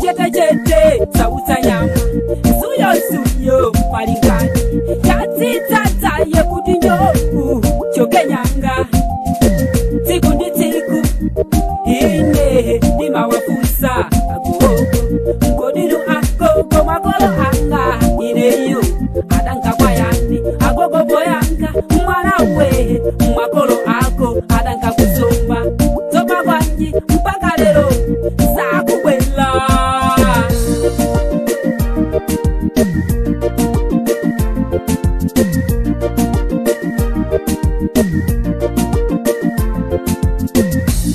Jete jete, sauta nyama, suyo suyo, palinga.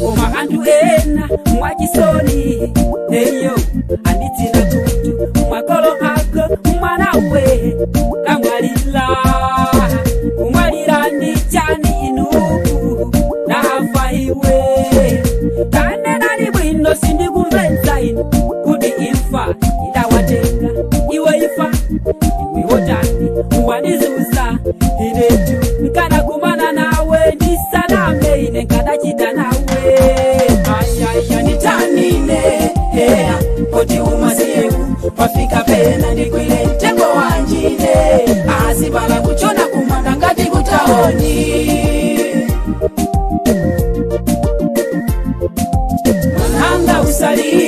Oma andu ena mwachisoni, eyo, anditina hea poti umasiu pafika pena ndikwile tego wanjile asibala kuchona kumanda ngati kutaoni mwananga usalii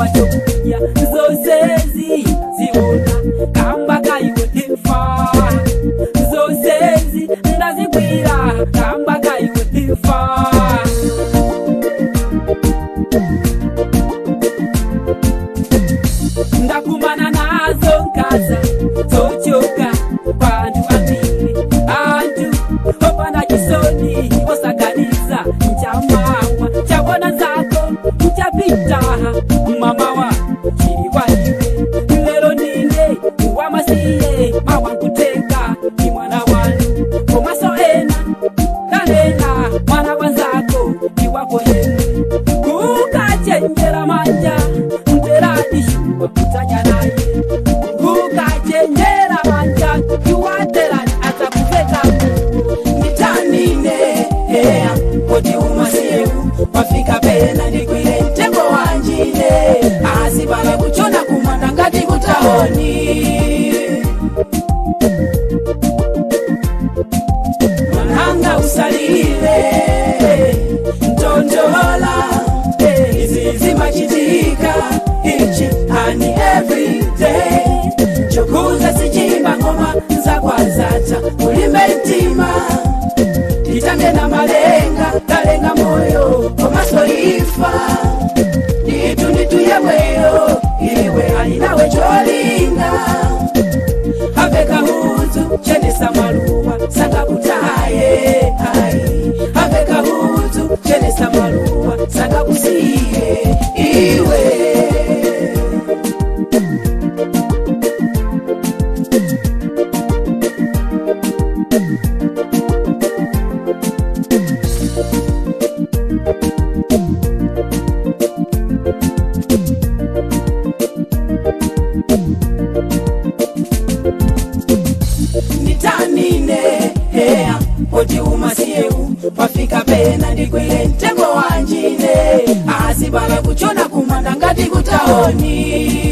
watokuya zozezi ziona kamba kaiwe ifa zozezi ndazikwira kamba kaiwe ifa ndakumana nazo kaza zochoka kwantu amini antu opana chisoni osaganiza nchamamwa chabona zako uchapita kotiuma siyeu pafika pena ndikwile mtego wanjine asibala kuchona kumanda ngati kutaoni